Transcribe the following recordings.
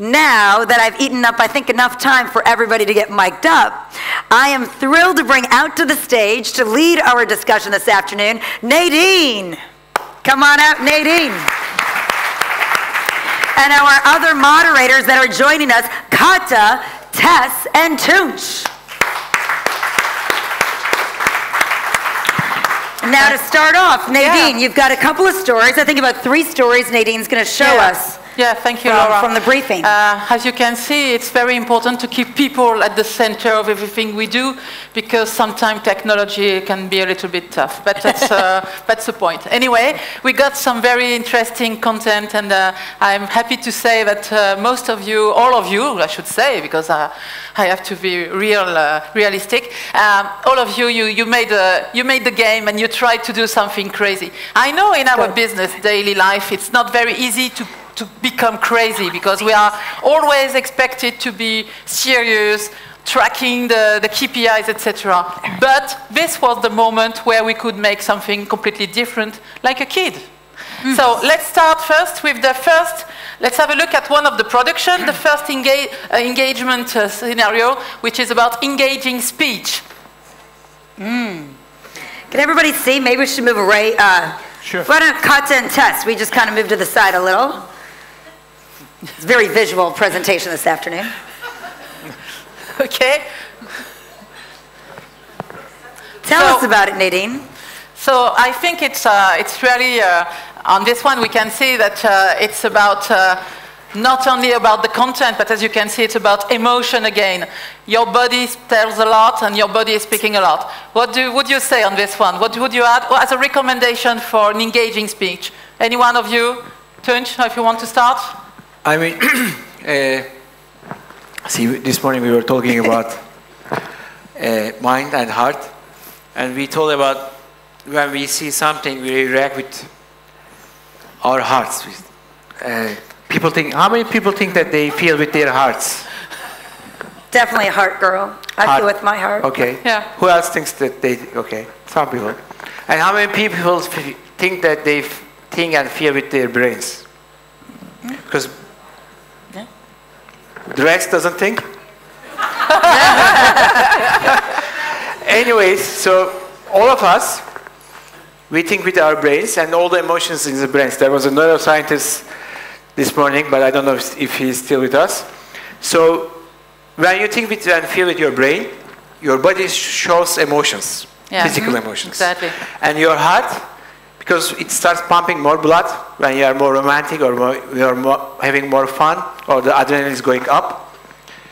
Now that I've eaten up, I think, enough time for everybody to get mic'd up, I am thrilled to bring out to the stage to lead our discussion this afternoon, Nadine. Come on out, Nadine. And our other moderators that are joining us, Kata, Tess, and Tunc. Now to start off, Nadine, Yeah. you've got a couple of stories. I think about three stories Nadine's going to show Yeah. us. Yeah, thank you, from- Laura. from the briefing. Uh, as you can see, it's very important to keep people at the center of everything we do because sometimes technology can be a little bit tough. But that's, uh, that's the point. Anyway, we got some very interesting content, and uh, I'm happy to say that uh, most of you, all of you, I should say, because uh, I have to be real, uh, realistic. Um, all of you, you, you, made, uh, you made the game and you tried to do something crazy. I know in our Good. business, daily life, it's not very easy to to become crazy because we are always expected to be serious, tracking the, the KPIs, etc. But this was the moment where we could make something completely different, like a kid. So let's start first with the first. Let's have a look at one of the production, the first enga- uh, engagement uh, scenario, which is about engaging speech. Can everybody see? Maybe we should move away. Uh, Sure. Why don't Kata and Tess, we just kind of move to the side a little. It's a very visual presentation this afternoon. Okay. Tell So- us about it, Nadine. So I think it's, uh, it's really, uh, on this one we can see that uh, it's about uh, not only about the content, but as you can see, it's about emotion again. Your body tells a lot and your body is speaking a lot. What do, would you say on this one? What would you add well, as a recommendation for an engaging speech? Any one of you? Tunc, if you want to start? I mean, uh, see, this morning we were talking about uh, mind and heart, and we told about when we see something, we react with our hearts. Uh, people think, how many people think that they feel with their hearts? Definitely a heart girl. I Heart. feel with my heart. Okay. Yeah. Who else thinks that they? Okay, some people. And how many people think that they think and feel with their brains? Because Yeah. The rest doesn't think. Anyways, so all of us, we think with our brains and all the emotions in the brains. There was a neuroscientist this morning, but I don't know if, he's still with us. So when you think with and feel with your brain, your body shows emotions, Yeah. physical Mhm. emotions. Exactly. And your heart, because it starts pumping more blood when you are more romantic or more, you are more, having more fun or the adrenaline is going up.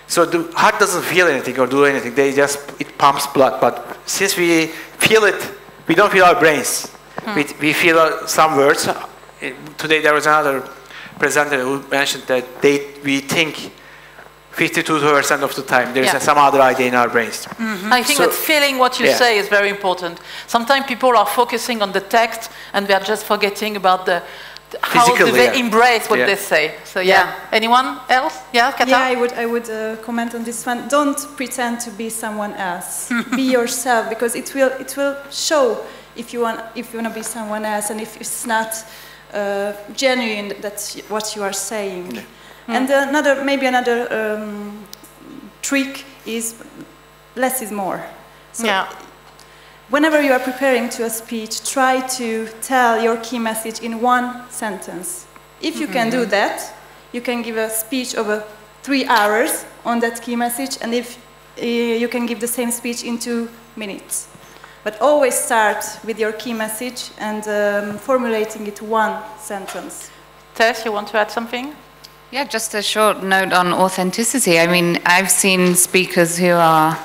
So the heart doesn't feel anything or do anything. They just it pumps blood. But since we feel it, we don't feel our brains. We, we feel uh, some words. Today there was another presenter who mentioned that they we think 52% of the time there is Yeah. some other idea in our brains. I think So- that feeling what you Yeah. say is very important. Sometimes people are focusing on the text and they are just forgetting about the, the- how do Physically, they yeah. embrace what Yeah. they say. So yeah. Yeah. Anyone else? Yeah, Kata? Yeah, I would, I would uh, comment on this one. Don't pretend to be someone else. be yourself, because it will, it will show if you want, if you want to be someone else, and if it's not uh, genuine, that's what you are saying. And another, maybe another um, trick is less is more. So yeah. Whenever you are preparing to a speech, try to tell your key message in one sentence. If you can do that, you can give a speech over three hours on that key message, and if uh, you can give the same speech in two minutes. But always start with your key message and um, formulating it one sentence. Tess, you want to add something? Yeah, just a short note on authenticity. I mean, I've seen speakers who are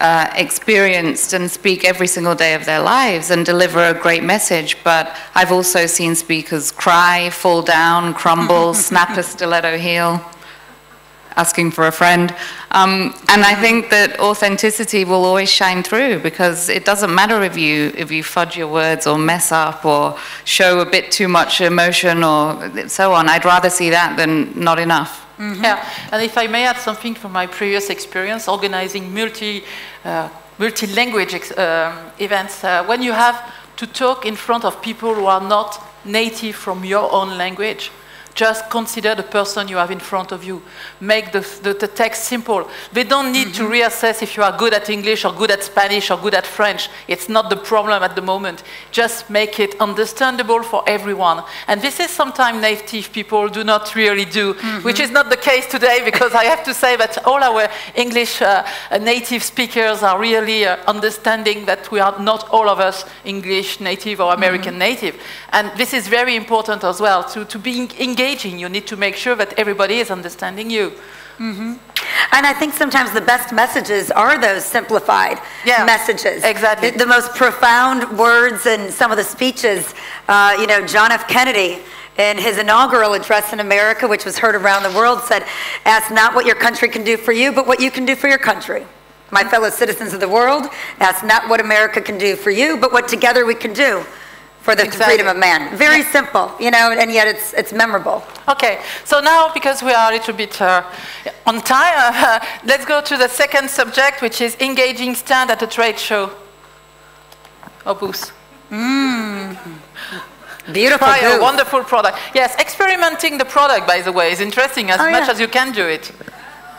uh, experienced and speak every single day of their lives and deliver a great message, but I've also seen speakers cry, fall down, crumble, snap a stiletto heel, asking for a friend. Um, and I think that authenticity will always shine through because it doesn't matter if you if you fudge your words or mess up or show a bit too much emotion or so on. I'd rather see that than not enough. Yeah, and if I may add something from my previous experience organizing multi, uh, multi-language ex- um, events, uh, when you have to talk in front of people who are not native from your own language, Just consider the person you have in front of you. Make the, the, the text simple. They don't need to reassess if you are good at English or good at Spanish or good at French. It's not the problem at the moment. Just make it understandable for everyone. And this is sometimes native people do not really do, which is not the case today because I have to say that all our English uh, native speakers are really uh, understanding that we are not all of us English native or American native. And this is very important as well. To, to be en- engaging, you need to make sure that everybody is understanding you. And I think sometimes the best messages are those simplified Yeah, messages. exactly. The, the most profound words in some of the speeches, uh, you know, John F. Kennedy, in his inaugural address in America, which was heard around the world, said, Ask not what your country can do for you, but what you can do for your country. My fellow citizens of the world, ask not what America can do for you, but what together we can do for the Exactly. freedom of man. Very simple, you know, and yet it's, it's memorable. Okay, so now because we are a little bit uh, on time, let's go to the second subject, which is engaging stand at a trade show or booth. Beautiful Try a wonderful product. Yes, experimenting the product, by the way, is interesting as Oh, much yeah. as you can do it.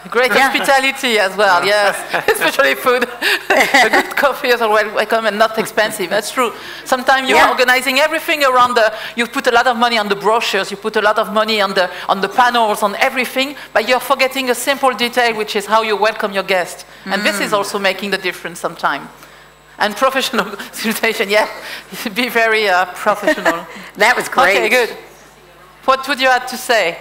Great Yeah. hospitality as well, yes, especially food. a good coffee is always welcome and not expensive. That's true. Sometimes you're Yeah. organizing everything around the. You put a lot of money on the brochures. You put a lot of money on the on the panels, on everything, but you're forgetting a simple detail, which is how you welcome your guest. And this Mm. is also making the difference sometimes. And professional consultation, yeah, be very uh, professional. That was great. Okay, good. What would you have to say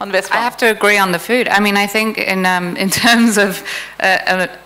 on this I have to agree on the food. I mean, I think in um, in terms of uh, a,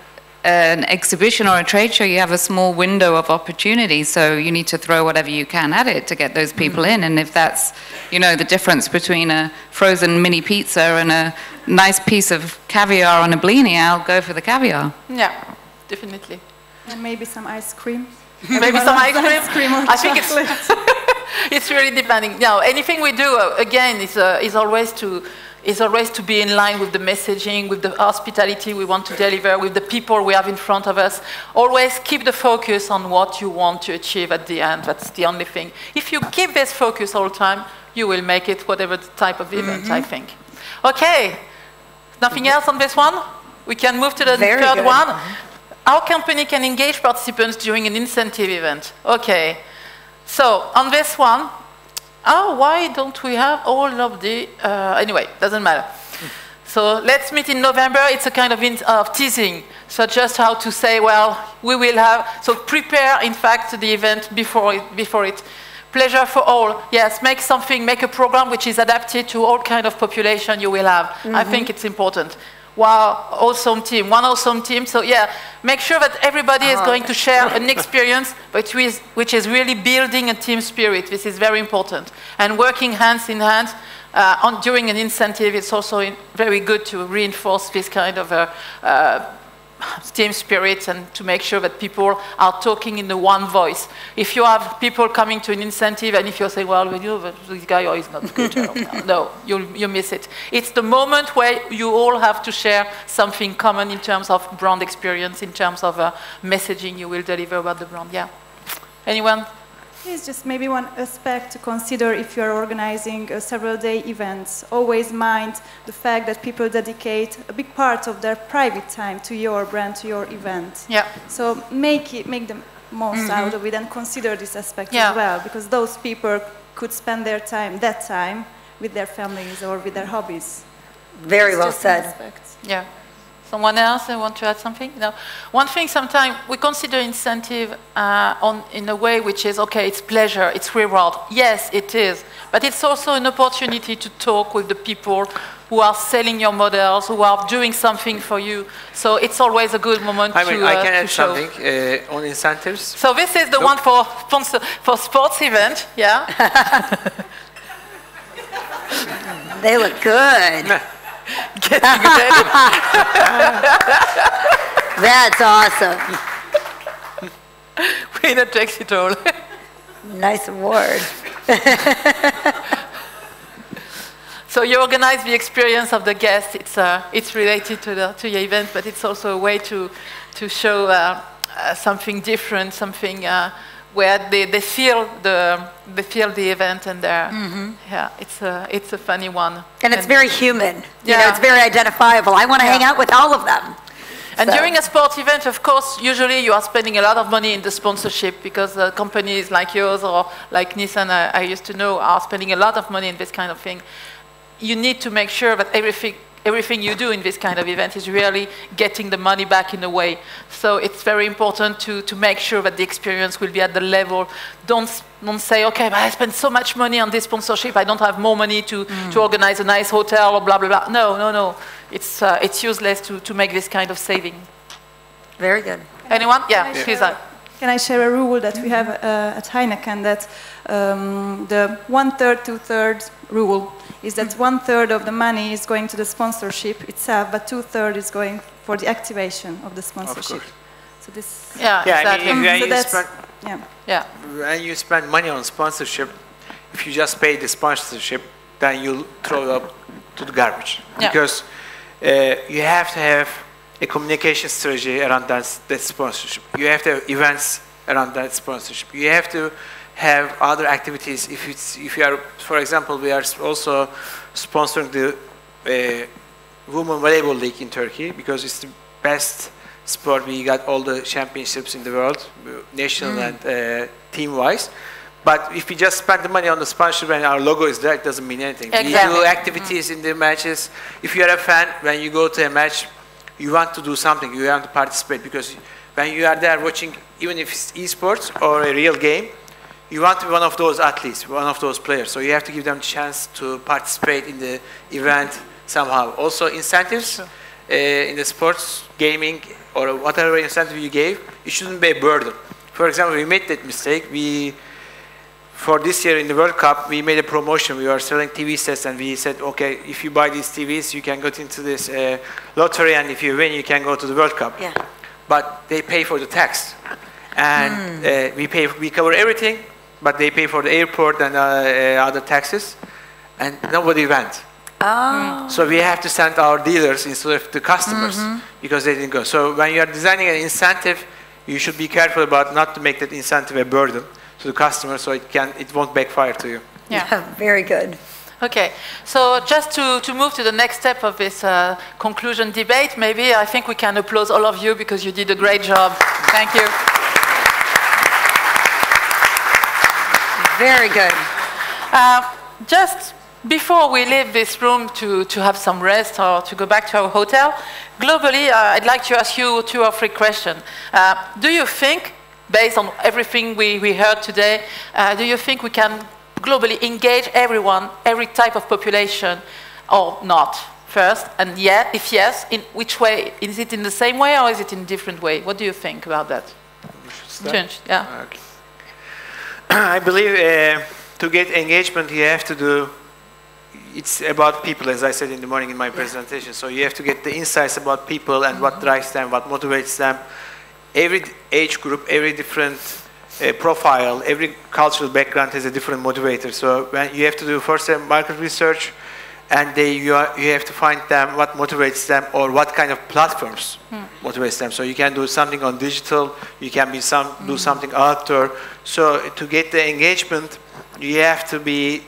an exhibition or a trade show, you have a small window of opportunity, so you need to throw whatever you can at it to get those people in. And if that's, you know, the difference between a frozen mini pizza and a nice piece of caviar on a blini, I'll go for the caviar. Yeah, definitely. And maybe some ice cream. Maybe some ice cream. Ice cream I think it's it's really depending. Now, anything we do uh, again is uh, is always to is always to be in line with the messaging, with the hospitality we want to deliver, with the people we have in front of us. Always keep the focus on what you want to achieve at the end. That's the only thing. If you keep this focus all the time, you will make it whatever the type of event. I Mm-hmm. think. Okay. Nothing else on this one? We can move to the Very third good. one. Our company can engage participants during an incentive event. Okay. So on this one, oh, why don't we have all of the? Uh, anyway, doesn't matter. So let's meet in November. It's a kind of, in, of teasing. So just how to say, well, we will have. So prepare, in fact, the event before it. Before it. Pleasure for all. Yes, make something, make a program which is adapted to all kind of population you will have. I think it's important. Wow, awesome team, one awesome team. So yeah, make sure that everybody is going to share an experience, which is, which is really building a team spirit. This is very important. And working hands in hand uh, on, during an incentive, it's also in, very good to reinforce this kind of a, uh, team spirit and to make sure that people are talking in the one voice. If you have people coming to an incentive and if you say, well, you know, this guy oh, is not good, no, you'll, you miss it. It's the moment where you all have to share something common in terms of brand experience, in terms of uh, messaging you will deliver about the brand. Yeah. Anyone? It's just maybe one aspect to consider if you're organizing uh, several day events. Always mind the fact that people dedicate a big part of their private time to your brand, to your event. Yeah. So make it, make the most out of it and consider this aspect Yeah. as well, because those people could spend their time, that time, with their families or with their hobbies. Very It's well said. Yeah. Someone else uh, want to add something? No. One thing sometimes we consider incentive uh, on, in a way which is, okay, it's pleasure, it's reward. Yes, it is. But it's also an opportunity to talk with the people who are selling your models, who are doing something for you. So it's always a good moment I mean, to, I uh, can to add show. something uh, on incentives. So this is the one for sponsor, for sports event, yeah? They look good. Getting ready. That's awesome. Winner a taxi all. Nice award. So you organize the experience of the guest. It's, uh, it's related to the, to your event, but it's also a way to, to show uh, uh, something different, something uh, where they, they feel the they feel the event and they're yeah it's a it's a funny one. And it's very human. You know, Yeah. it's very identifiable. I want to hang out with all of them. And So- during a sports event, of course, usually you are spending a lot of money in the sponsorship because uh, companies like yours or like Nissan, I, I used to know, are spending a lot of money in this kind of thing. You need to make sure that everything, everything you do in this kind of event is really getting the money back in a way. So it's very important to, to make sure that the experience will be at the level. Don't, don't say, okay, but I spent so much money on this sponsorship, I don't have more money to, to organize a nice hotel or blah, blah, blah. No, no, no. It's, uh, it's useless to, to make this kind of saving. Very good. Anyone? Yeah, I please. share- uh, Can I share a rule that we have uh, at Heineken that um, the one third, two thirds rule is that one third of the money is going to the sponsorship itself, but two thirds is going for the activation of the sponsorship. course. So this, Yeah, Yeah, I mean, when so you that's, spend yeah. yeah. when you spend money on sponsorship, if you just pay the sponsorship, then you throw it up to the garbage. Yeah. Because uh, you have to have a communication strategy around that, that sponsorship. You have to have events around that sponsorship. You have to have other activities. If it's if you are, for example, we are also sponsoring the uh, women volleyball league in Turkey because it's the best sport. We got all the championships in the world, national and uh, team-wise. But if we just spend the money on the sponsorship and our logo is there, it doesn't mean anything. We do activities in the matches. If you are a fan, when you go to a match, you want to do something. You want to participate because when you are there watching, even if it's esports or a real game, you want to be one of those athletes, one of those players. So you have to give them a chance to participate in the event somehow. Also, incentives uh, in the sports, gaming, or whatever incentive you gave, it shouldn't be a burden. For example, we made that mistake. We for this year in the World Cup, we made a promotion. We were selling TV sets, and we said, okay, if you buy these TVs, you can go into this uh, lottery, and if you win, you can go to the World Cup. Yeah. But they pay for the tax, and uh, we pay. We cover everything, but they pay for the airport and uh, uh, other taxes, and nobody went. Oh. So we have to send our dealers instead of the customers because they didn't go. So when you are designing an incentive, you should be careful about not to make that incentive a burden to the customer, so it can it won't backfire to you. Yeah. Very good. Okay, so just to, to move to the next step of this uh, conclusion debate, maybe I think we can applaud all of you because you did a great job. Thank you. Very good. Uh, just before we leave this room to, to have some rest or to go back to our hotel, globally, uh, I'd like to ask you two or three questions. Uh, do you think, based on everything we, we heard today, uh, do you think we can globally engage everyone, every type of population, or not? First, and yeah, if yes, in which way? Is it in the same way or is it in a different way? What do you think about that? Change, yeah. Okay. I believe uh, to get engagement, you have to do. It's about people, as I said in the morning in my presentation. So you have to get the insights about people and what drives them, what motivates them. Every age group, every different uh, profile, every cultural background has a different motivator. So when you have to do first a market research, and they, you, are, you have to find them what motivates them or what kind of platforms hmm. motivates them. So you can do something on digital, you can be some, do hmm. something outdoor. So to get the engagement, you have to be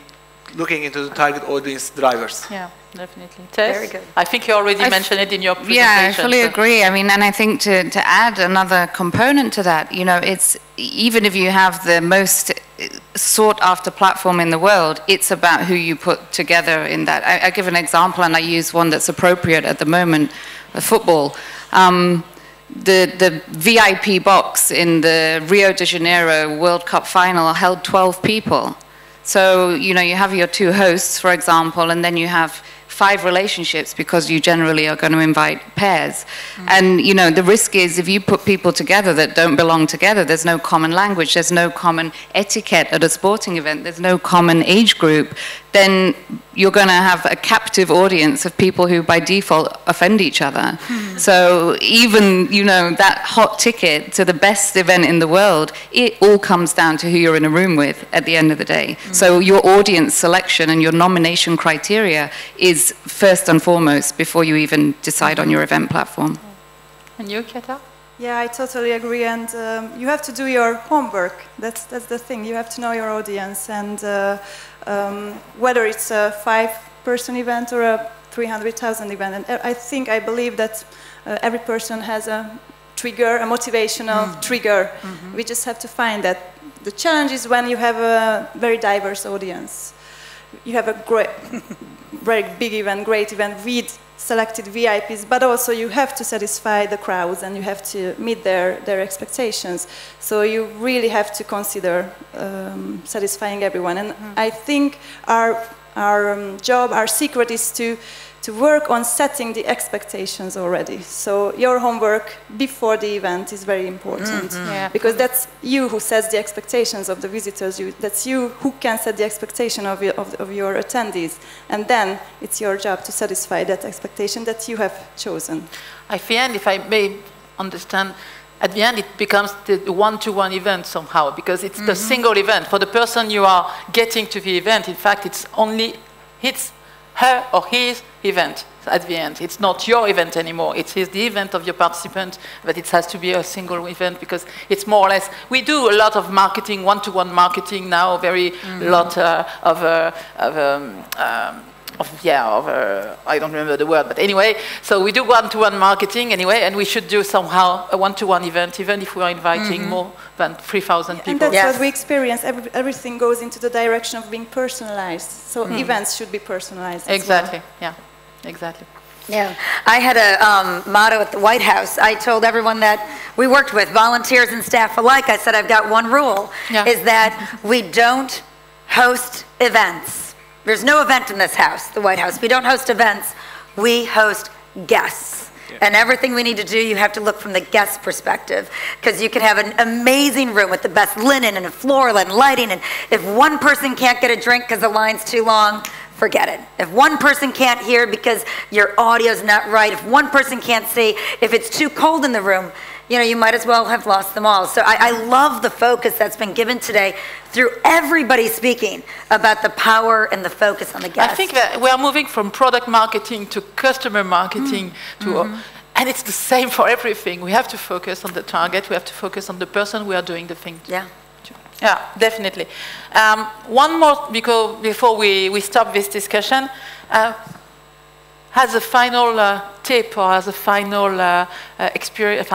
looking into the target audience drivers. Yeah, definitely. Tess? Very good. I think you already I f- mentioned it in your presentation. Yeah, I fully so- agree. I mean, and I think to, to add another component to that, you know, it's even if you have the most sought after platform in the world, it's about who you put together in that. I, I give an example, and I use one that's appropriate at the moment uh, football. Um, the, the VIP box in the Rio de Janeiro World Cup final held 12 people. So, you know, you have your two hosts, for example, and then you have five relationships because you generally are going to invite pairs. And, you know, the risk is if you put people together that don't belong together, there's no common language, there's no common etiquette at a sporting event, there's no common age group, then you're going to have a captive audience of people who by default offend each other. So even, you know, that hot ticket to the best event in the world, it all comes down to who you're in a room with at the end of the day. So your audience selection and your nomination criteria is first and foremost before you even decide on your event platform. And you, Kata? Yeah, I totally agree. And um, you have to do your homework. That's, that's the thing. You have to know your audience. And uh, um, whether it's a five person event or a 300,000 event. And uh, I think, I believe that uh, every person has a trigger, a motivational mm. trigger. Mm -hmm. We just have to find that. The challenge is when you have a very diverse audience. You have a great, very big event, great event with selected VIPs, but also you have to satisfy the crowds and you have to meet their, their expectations. So you really have to consider um, satisfying everyone. And mm. I think our, our um, job, our secret is to to work on setting the expectations already. So your homework before the event is very important mm -hmm. yeah. because that's you who sets the expectations of the visitors. You, that's you who can set the expectation of, your, of, of your attendees, and then it's your job to satisfy that expectation that you have chosen. At the end, if I may understand, at the end it becomes the one-to-one -one event somehow because it's mm -hmm. the mm-hmm. single event. For the person you are getting to the event, in fact, it's only it's her or his event at the end. It's not your event anymore. It is the event of your participant, but it has to be a single event because it's more or less. We do a lot of marketing, one-to-one marketing now. Very mm -hmm. lot uh, of, uh, of um, um, of, yeah, of, uh, I don't remember the word, but anyway, so we do one-to-one marketing anyway, and we should do somehow a one-to-one event, even if we are inviting mm -hmm. more than 3,000 people. And that's yes. what we experience. Every, everything goes into the direction of being personalized. So mm. events should be personalized. Exactly, well. yeah, exactly. Yeah, I had a um, motto at the White House. I told everyone that we worked with, volunteers and staff alike, I said, I've got one rule, yeah. is that we don't host events there's no event in this house, the White House. We don't host events, we host guests. Yeah. And everything we need to do, you have to look from the guest perspective. Because you can have an amazing room with the best linen and floral and lighting. And if one person can't get a drink because the line's too long, forget it. If one person can't hear because your audio's not right, if one person can't see, if it's too cold in the room, you know, you might as well have lost them all. So I, I love the focus that's been given today through everybody speaking about the power and the focus on the guest. I think that we are moving from product marketing to customer marketing mm. to. Mm -hmm. and it's the same for everything. We have to focus on the target. We have to focus on the person we are doing the thing. Yeah. Yeah, definitely. Um, one more because before we, we stop this discussion. Uh, has a final uh, tip or as a final uh, uh, experience,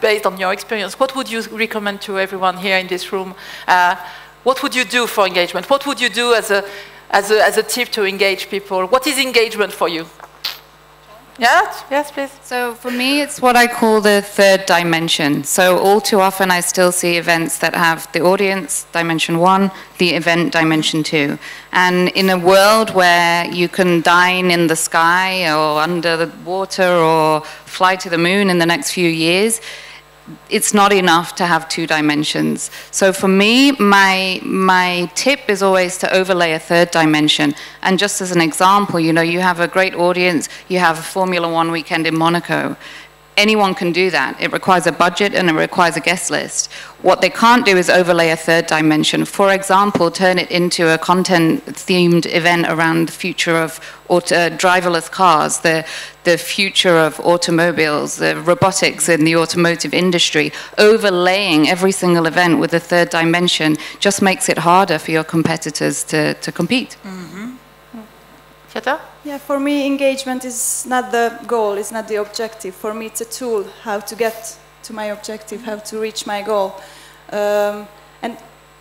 based on your experience, what would you recommend to everyone here in this room? Uh, what would you do for engagement? What would you do as a, as a, as a tip to engage people? What is engagement for you? Yes, yes, please. So for me, it's what I call the third dimension. So all too often, I still see events that have the audience dimension one, the event dimension two. And in a world where you can dine in the sky or under the water or fly to the moon in the next few years, it's not enough to have two dimensions. So for me, my, my tip is always to overlay a third dimension. And just as an example, you know, you have a great audience, you have a Formula One weekend in Monaco anyone can do that. It requires a budget and it requires a guest list. What they can't do is overlay a third dimension. For example, turn it into a content-themed event around the future of auto, uh, driverless cars, the, the future of automobiles, the robotics in the automotive industry. Overlaying every single event with a third dimension just makes it harder for your competitors to, to compete. Mm -hmm. Yeah, for me, engagement is not the goal, it's not the objective. For me, it's a tool how to get to my objective, how to reach my goal. Um, and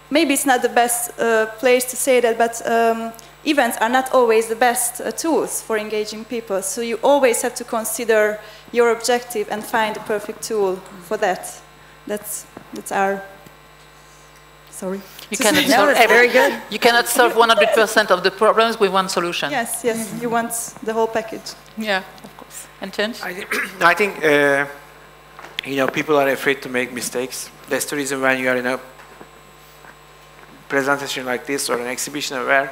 maybe it's not the best uh, place to say that, but um, events are not always the best uh, tools for engaging people. So you always have to consider your objective and find the perfect tool for that. That's, that's our, sorry. You cannot no, solve very good. You cannot solve 100% of the problems with one solution. Yes, yes. Mm -hmm. You want the whole package. Yeah, of course. And Tunc? I think, I think uh, you know, people are afraid to make mistakes. That's the reason when you are in a presentation like this or an exhibition where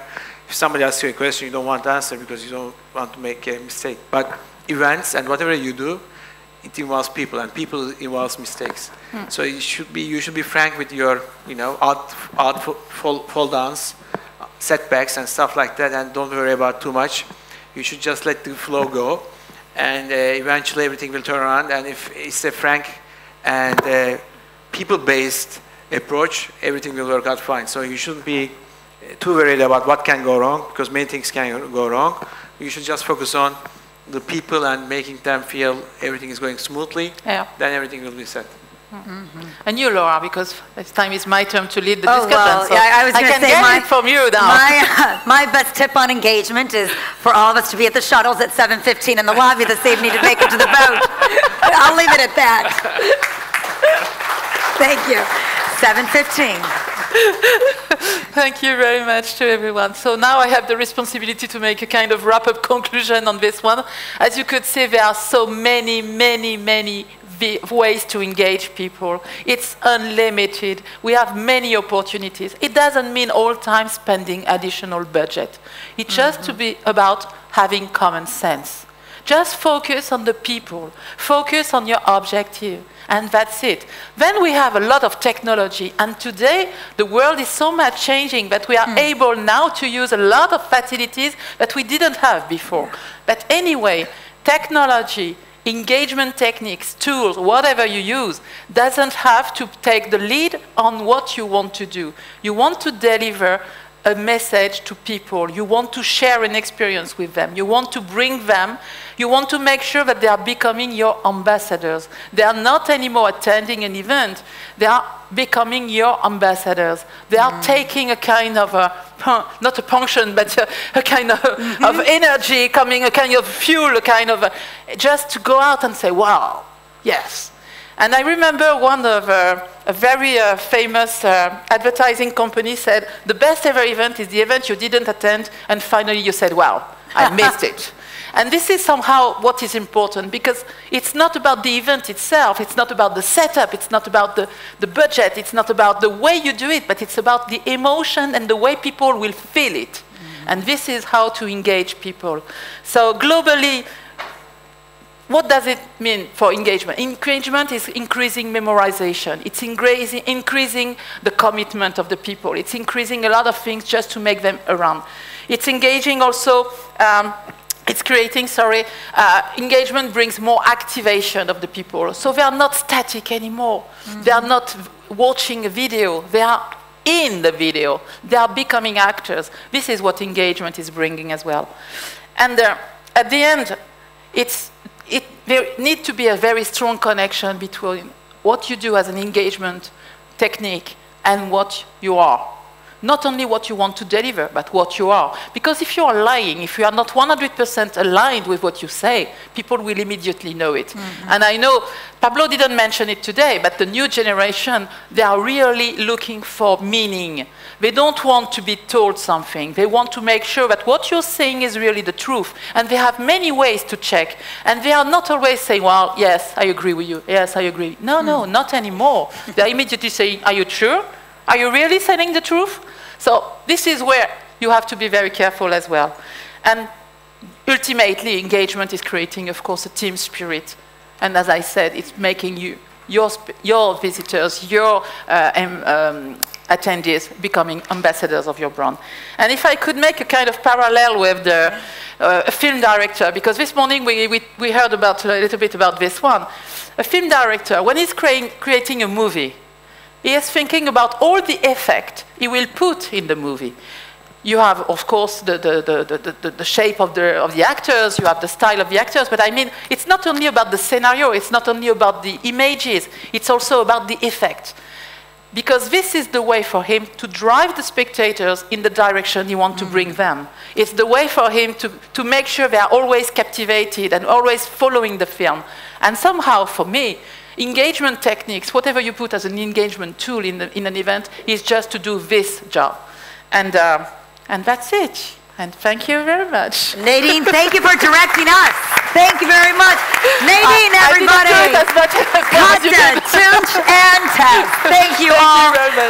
if somebody asks you a question, you don't want to answer because you don't want to make a mistake. But events and whatever you do, it involves people, and people involves mistakes. Hmm. So you should be you should be frank with your you know out out fall, fall downs, setbacks, and stuff like that, and don't worry about too much. You should just let the flow go, and uh, eventually everything will turn around. And if it's a frank and uh, people-based approach, everything will work out fine. So you shouldn't be too worried about what can go wrong because many things can go wrong. You should just focus on the people and making them feel everything is going smoothly. Yeah. Then everything will be set. Mm-hmm. And you, Laura, because this time is my turn to lead the Oh, discussion. well, so yeah, I was going to can say get my, it from you now. My, my best tip on engagement is for all of us to be at the shuttles at 7:15 in the lobby this evening to make it to the boat. I'll leave it at that. Thank you. 7:15. Thank you very much to everyone. So now I have the responsibility to make a kind of wrap-up conclusion on this one. As you could see, there are so many, many, many ways to engage people. It's unlimited. We have many opportunities. It doesn't mean all time spending additional budget. It's just to mm-hmm. be about having common sense. Just focus on the people, focus on your objective, and that's it. Then we have a lot of technology, and today the world is so much changing that we are hmm. able now to use a lot of facilities that we didn't have before. But anyway, technology, engagement techniques, tools, whatever you use, doesn't have to take the lead on what you want to do. You want to deliver a message to people. You want to share an experience with them. You want to bring them. You want to make sure that they are becoming your ambassadors. They are not anymore attending an event. They are becoming your ambassadors. They are mm. taking a kind of a, not a function, but a, a kind of, mm-hmm. of energy coming, a kind of fuel, a kind of, a, just to go out and say, wow, yes. And I remember one of uh, a very uh, famous uh, advertising company said, the best ever event is the event you didn't attend, and finally you said, wow, I missed it. And this is somehow what is important because it's not about the event itself, it's not about the setup, it's not about the, the budget, it's not about the way you do it, but it's about the emotion and the way people will feel it. And this is how to engage people. So globally, what does it mean for engagement? Engagement is increasing memorization. It's increasing, increasing the commitment of the people. It's increasing a lot of things just to make them around. It's engaging also, um, it's creating, sorry, uh, engagement brings more activation of the people. So they are not static anymore. They are not watching a video. They are in the video. They are becoming actors. This is what engagement is bringing as well. And uh, at the end, it's, it, there needs to be a very strong connection between what you do as an engagement technique and what you are. Not only what you want to deliver, but what you are. Because if you are lying, if you are not 100% aligned with what you say, people will immediately know it. Mm-hmm. And I know Pablo didn't mention it today, but the new generation, they are really looking for meaning. They don't want to be told something. They want to make sure that what you're saying is really the truth. And they have many ways to check. And they are not always saying, well, yes, I agree with you. Yes, I agree. No, no, mm. not anymore. They're immediately saying, are you sure? Are you really saying the truth? So this is where you have to be very careful as well. And ultimately, engagement is creating, of course, a team spirit. And as I said, it's making you, your, your visitors, your uh, um, attendees becoming ambassadors of your brand. And if I could make a kind of parallel with the uh, film director, because this morning we, we, we heard about a little bit about this one. A film director, when he's creating, creating a movie, he is thinking about all the effect he will put in the movie. You have, of course, the, the, the, the, shape of the, of the actors, you have the style of the actors, but I mean, it's not only about the scenario, it's not only about the images, it's also about the effect. Because this is the way for him to drive the spectators in the direction he wants to mm-hmm. bring them. It's the way for him to, to make sure they are always captivated and always following the film. And somehow, for me, engagement techniques, whatever you put as an engagement tool in, the, in an event, is just to do this job. And, uh, and that's it. And thank you very much. Nadine, thank you for directing us. Thank you very much. Nadine, I- I everybody. it as much as Cut you the did. and test. Thank you Thank all. you very much.